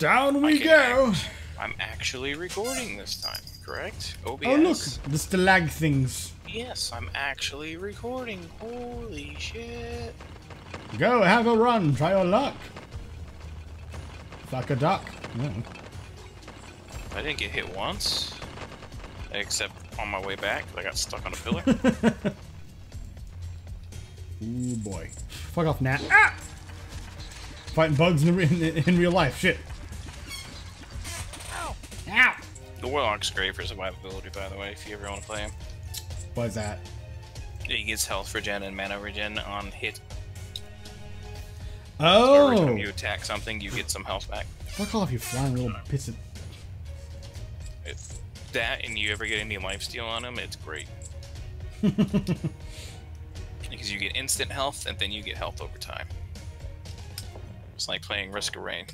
Down we go. act- I'm actually recording this time, correct? OBS. Oh look, the stalag things. Yes, I'm actually recording. Holy shit. Go, have a run. Try your luck. Fuck a duck. No. I didn't get hit once, except on my way back. I got stuck on a pillar. Ooh boy. Fuck off, gnat. Ah! Fighting bugs in, in, in real life. Shit. Ow. Ow! The Warlock's great for survivability, by the way, if you ever want to play him. What is that? He gets health regen and mana regen on hit. So every Oh! time you attack something, you get some health back. Fuck off, you flying little bits of. It, that, and you ever get any lifesteal on him, it's great. because you get instant health, and then you get health over time. It's like playing Risk of Rain.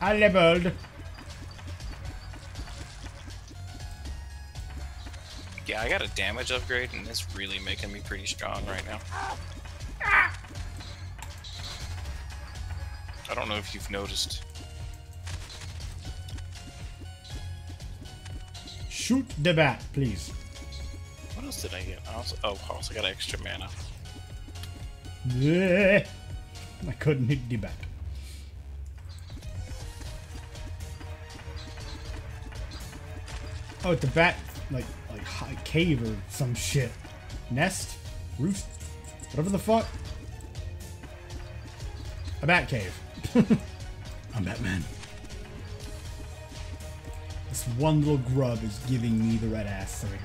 I leveled. Yeah, I got a damage upgrade, and it's really making me pretty strong right now. I don't know if you've noticed. Shoot the bat, please. What else did I get? I also, oh, I also got extra mana. Bleh. I couldn't hit the bat. Oh, it's a bat, like, like cave or some shit. Nest? Roost? Whatever the fuck. A bat cave. I'm Batman. This one little grub is giving me the red ass. There we go.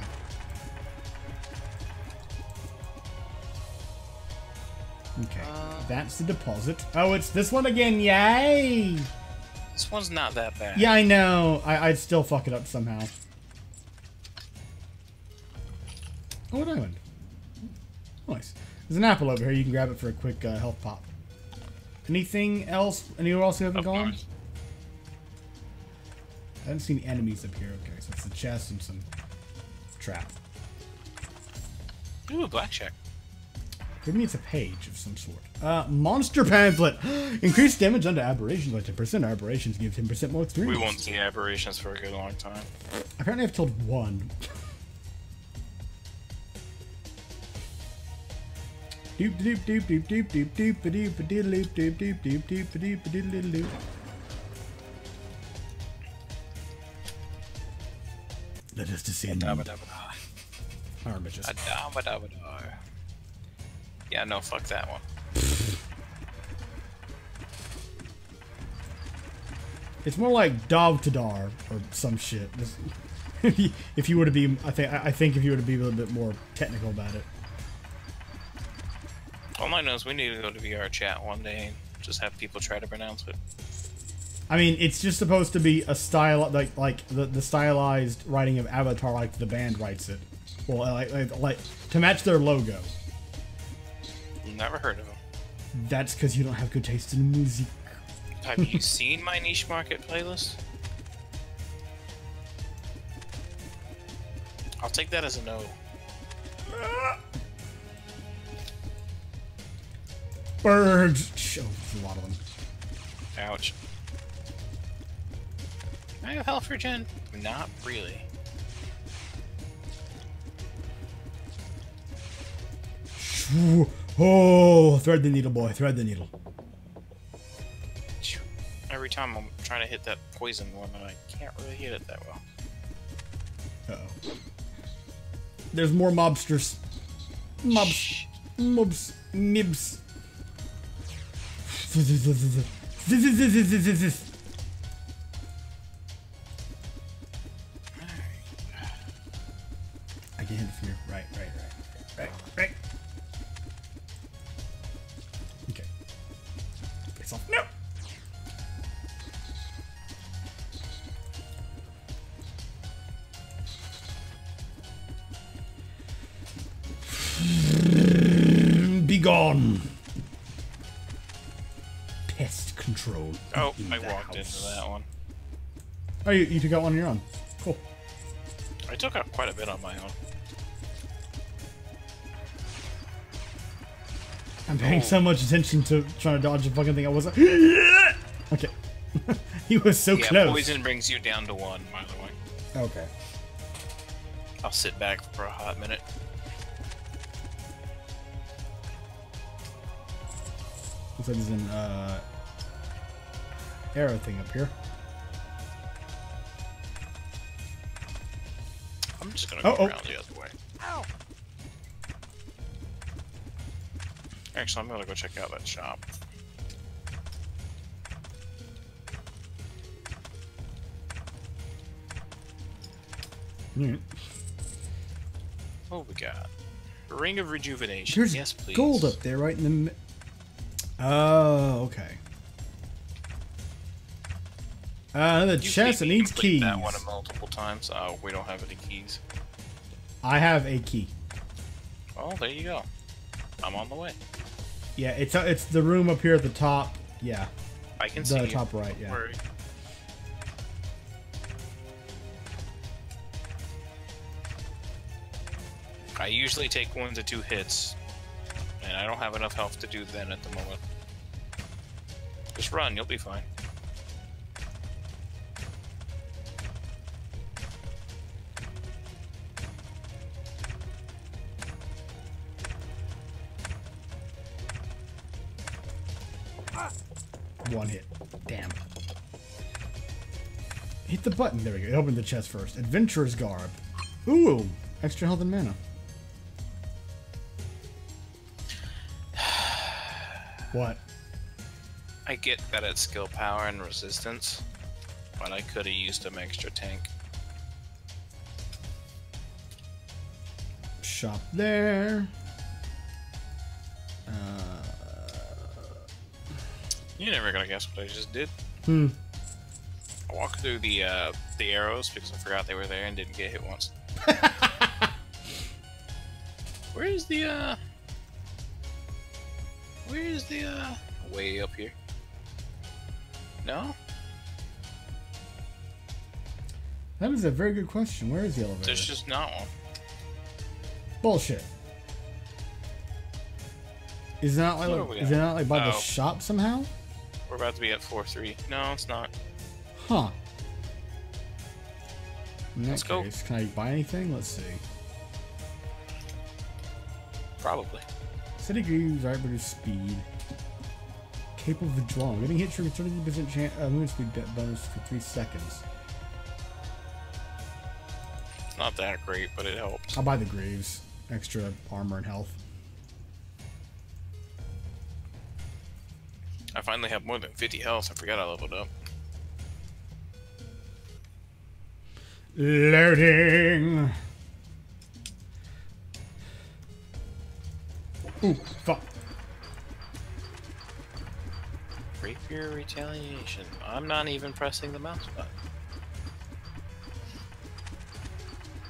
Okay, uh. that's the deposit. Oh, it's this one again. Yay! This one's not that bad. Yeah, I know. I, I'd still fuck it up somehow. Oh, an island. Nice. There's an apple over here. You can grab it for a quick uh, health pop. Anything else? Anywhere else you haven't Up gone? north. I haven't seen enemies up here. Okay, so it's a chest and some trap. Ooh, blackjack. Maybe it's a page of some sort. Uh, monster pamphlet. Increased damage under aberrations by 10%. Aberrations give 10% more experience. We won't see aberrations for a good long time. Apparently, I've killed one. Doop doop doop doop doop doop doop doop doop doop doop doop doop doop doop doop doop Let us descend. Dabba-dabba-da. Our bitches. A-dabba-dabba-da. Yeah, no, fuck that one. It's more like Dav Tadar or some shit. If you, if you were to be, I think, I think if you were to be a little bit more technical about it. All I know is we need to go to VR chat one day and just have people try to pronounce it. I mean, it's just supposed to be a style like like the, the stylized writing of Avatar, like the band writes it. Well, uh, like, like, like to match their logo. Never heard of them. That's because you don't have good taste in music. Have you seen my niche market playlist? I'll take that as a no. Ah! Birds. Sh- Oh, a lot of them. Ouch. I have health regen? Not really. Oh, thread the needle, boy. Thread the needle. Every time I'm trying to hit that poison one, I can't really hit it that well. Uh oh. There's more mobsters. Mobs. Shh. Mobs. Nibs. I can hit it from here. Right, right, right, right, right. Okay. Face off. No. Be gone. Pest control. Oh, in I the walked house. into that one. Oh, you, you took out one on your own. Cool. I took out quite a bit on my own. I'm paying Oh. so much attention to trying to dodge a fucking thing I wasn't. okay. he was so yeah, close. poison brings you down to one, by the way. Okay. I'll sit back for a hot minute. Looks like there's an uh, arrow thing up here. I'm just gonna go Oh, oh. around the other way. Actually, I'm gonna go check out that shop. Alright. What we got? Ring of Rejuvenation. There's yes, please. gold up there, right in the. Oh, okay. Uh, another You've chest. It needs keys. That one multiple times. Oh, we don't have any keys. I have a key. Oh, there you go. I'm on the way. Yeah, it's uh, it's the room up here at the top. Yeah, I can the see you. top right. Yeah. I usually take one to two hits, and I don't have enough health to do that at the moment. Just run, you'll be fine. One hit. Damn. Hit the button. There we go. Open the chest first. Adventurer's garb. Ooh, extra health and mana. What? I get that it's skill power and resistance, but I could have used an extra tank. Shop there. Uh, You're never gonna guess what I just did. hmm. I walked through the uh, the arrows because I forgot they were there and didn't get hit once. Where is the uh? Where is the uh? Way up here. No, That is a very good question. Where is the elevator? there's just not one. Bullshit. Is it not like What are we is it not like by the Oh. shop somehow? We're about to be at four three. No, it's not. Huh. In that Let's go. can I buy anything? Let's see. Probably. City Greaves, reduce speed. Capable of drawing. Getting hit triggers 30% chance uh, movement speed bonus for 3 seconds. It's not that great, but it helps. I'll buy the Greaves. Extra armor and health. I finally have more than 50 health. I forgot I leveled up. Loading! Ooh, fuck. Rapier retaliation. I'm not even pressing the mouse button.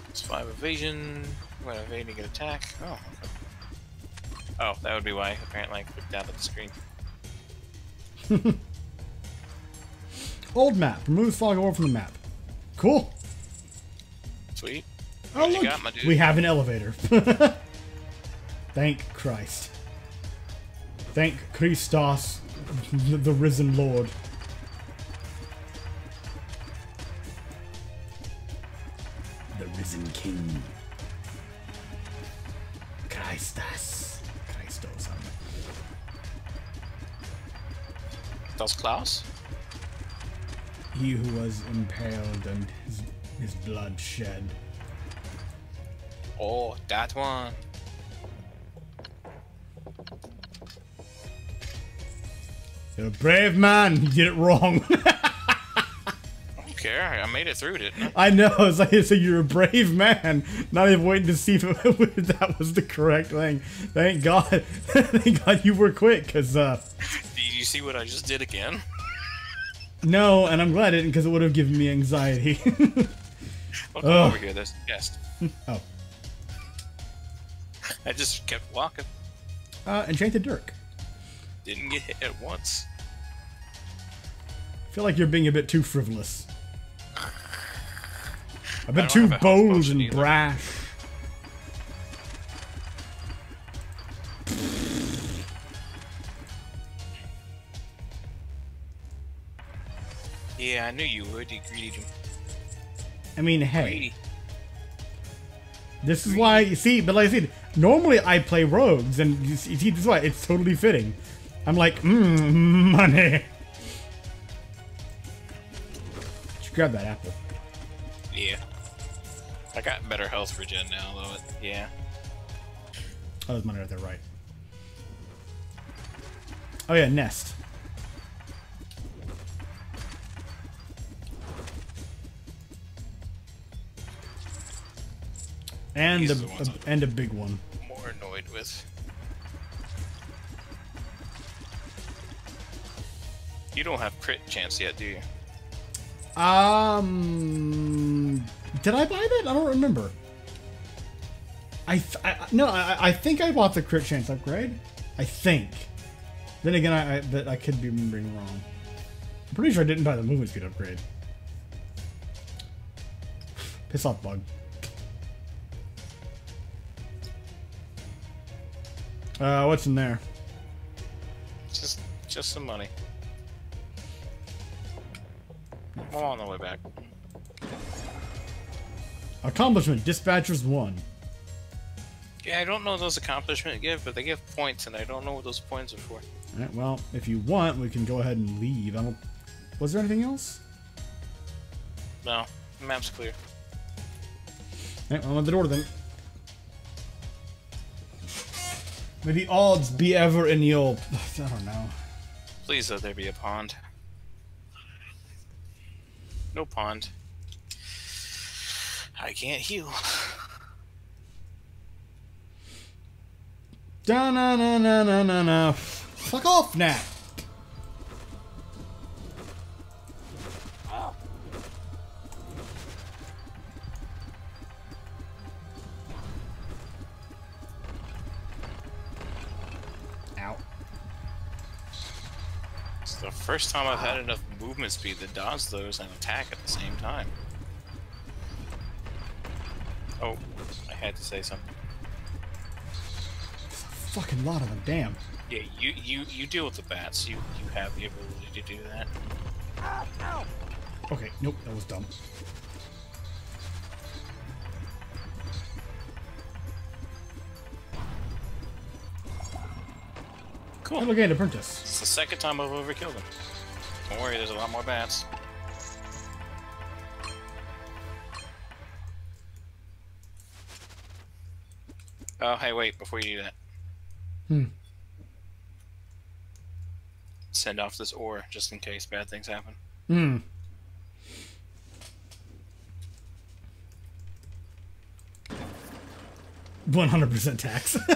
It's five evasion. When evading an attack. Oh. Okay. Oh, that would be why. Apparently, I clicked down at the screen. Old map. Removes fog over from the map. Cool. Sweet. Oh, What you look. got, my dude? We have an elevator. Thank Christ. Thank Christos, the risen Lord. Klaus? He who was impaled and his, his blood shed. Oh, that one. You're a brave man. You did it wrong. I don't care. I made it through, didn't I I? know. It's like so you're a brave man. Not even waiting to see if that was the correct thing. Thank God. Thank God you were quick. Cause uh, you see what I just did again? no, and I'm glad I didn't because it would have given me anxiety. Look Ugh. over here. There's a chest. oh, I just kept walking. uh, enchanted dirk. Didn't get hit at once. I feel like you're being a bit too frivolous. A bit don't too bold and either. brash. Yeah, I knew you would. You greedy. I mean, hey, Greedy. this is why you see. But like I said, normally I play rogues, and you see, you see this is why it's totally fitting. I'm like, mmm, money. Just grab that apple. Yeah. I got better health for Jen now, though. It, yeah. Oh, there's money right there, right? Oh yeah, nest. And a, are the ones I'm- and a big one. More annoyed with. You don't have crit chance yet, do you? Um, did I buy that? I don't remember. I, th- I no, I, I think I bought the crit chance upgrade. I think. Then again, I, I but I could be remembering wrong. I'm pretty sure I didn't buy the movement speed upgrade. Piss off, bug. Uh, what's in there? Just, just some money. I'm on the way back. Accomplishment: Dispatchers one. Yeah, I don't know those accomplishment give, but they give points, and I don't know what those points are for. Alright, well, if you want, we can go ahead and leave. I don't. Was there anything else? No, the map's clear. Alright, well, I'm at the door then. May the odds be ever in your. I don't know. Please let there be a pond. No pond. I can't heal. Da na na na na na na. Fuck off, gnat. The first time I've had enough movement speed to dodge those and attack at the same time. Oh, I had to say something. Fucking lot of them, damn. Yeah, you you you deal with the bats. You you have the ability to do that. Okay, nope, that was dumb. Cool. Gained Apprentice. It's the second time I've ever killed him. Don't worry, there's a lot more bats. Oh, hey, wait, before you do that. Hmm. Send off this ore just in case bad things happen. Hmm. One hundred percent tax.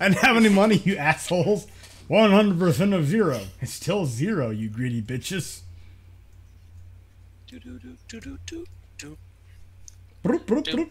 I didn't have any money, you assholes. One hundred percent of zero. It's still zero, you greedy bitches. Do do do do do do do. Broop, broop, broop.